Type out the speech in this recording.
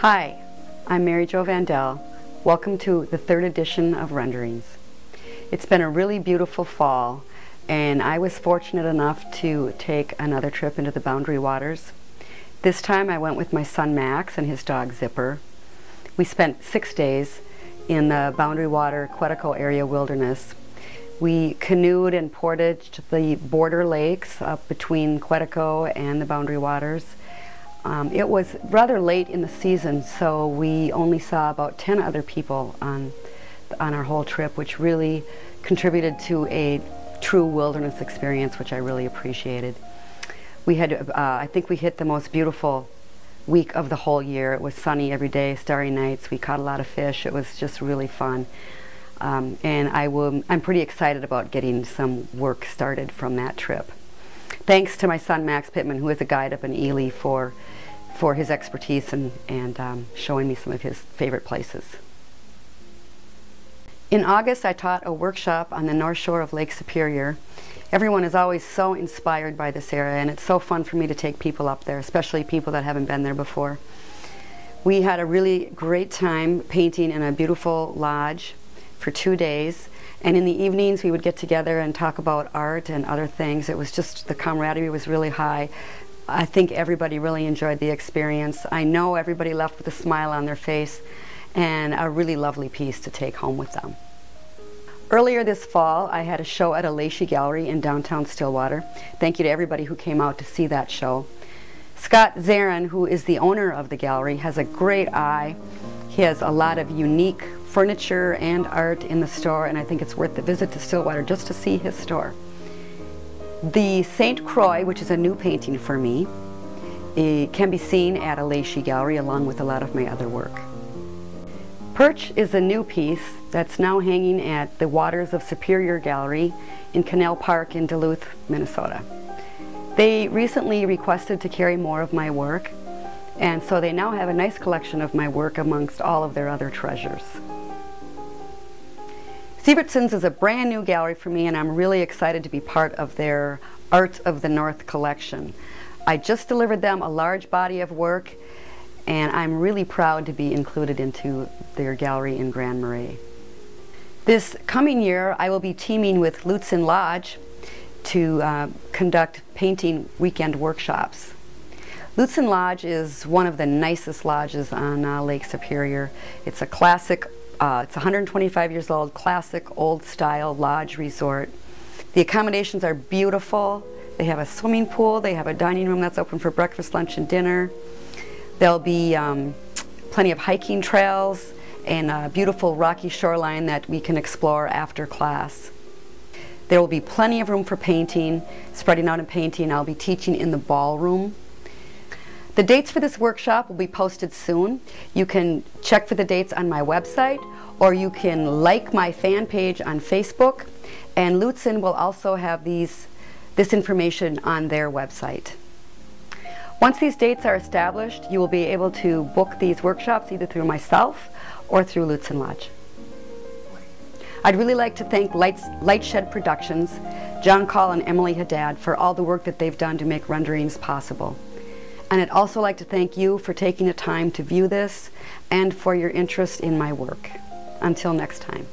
Hi, I'm Mary Jo VanDell. Welcome to the third edition of Renderings. It's been a really beautiful fall and I was fortunate enough to take another trip into the Boundary Waters. This time I went with my son Max and his dog Zipper. We spent six days in the Boundary Water Quetico area wilderness. We canoed and portaged the border lakes up between Quetico and the Boundary Waters. Um, it was rather late in the season, so we only saw about 10 other people on, on our whole trip, which really contributed to a true wilderness experience, which I really appreciated. We had, uh, I think we hit the most beautiful week of the whole year. It was sunny every day, starry nights. We caught a lot of fish. It was just really fun. Um, and I will, I'm pretty excited about getting some work started from that trip. Thanks to my son Max Pittman, who is a guide up in Ely, for for his expertise and, and um, showing me some of his favorite places. In August, I taught a workshop on the north shore of Lake Superior. Everyone is always so inspired by this area, and it's so fun for me to take people up there, especially people that haven't been there before. We had a really great time painting in a beautiful lodge for two days. And in the evenings, we would get together and talk about art and other things. It was just, the camaraderie was really high. I think everybody really enjoyed the experience. I know everybody left with a smile on their face and a really lovely piece to take home with them. Earlier this fall, I had a show at Aleschi Gallery in downtown Stillwater. Thank you to everybody who came out to see that show. Scott Zarin, who is the owner of the gallery, has a great eye. He has a lot of unique furniture and art in the store, and I think it's worth the visit to Stillwater just to see his store. The St. Croix, which is a new painting for me, can be seen at Aleschi Gallery along with a lot of my other work. Perch is a new piece that's now hanging at the Waters of Superior Gallery in Canal Park in Duluth, Minnesota. They recently requested to carry more of my work, and so they now have a nice collection of my work amongst all of their other treasures. Sivertsons is a brand new gallery for me and I'm really excited to be part of their Art of the North collection. I just delivered them a large body of work and I'm really proud to be included into their gallery in Grand Marais. This coming year I will be teaming with Lutsen Lodge to uh, conduct painting weekend workshops. Lutsen Lodge is one of the nicest lodges on uh, Lake Superior. It's a classic uh, it's 125 years old, classic old style lodge resort. The accommodations are beautiful. They have a swimming pool, they have a dining room that's open for breakfast, lunch, and dinner. There'll be um, plenty of hiking trails and a beautiful rocky shoreline that we can explore after class. There will be plenty of room for painting, spreading out and painting. I'll be teaching in the ballroom the dates for this workshop will be posted soon. You can check for the dates on my website or you can like my fan page on Facebook and Lutsen will also have these, this information on their website. Once these dates are established, you will be able to book these workshops either through myself or through Lutsen Lodge. I'd really like to thank Lights, Lightshed Productions, John Kaul and Emily Haddad for all the work that they've done to make renderings possible. And I'd also like to thank you for taking the time to view this and for your interest in my work. Until next time.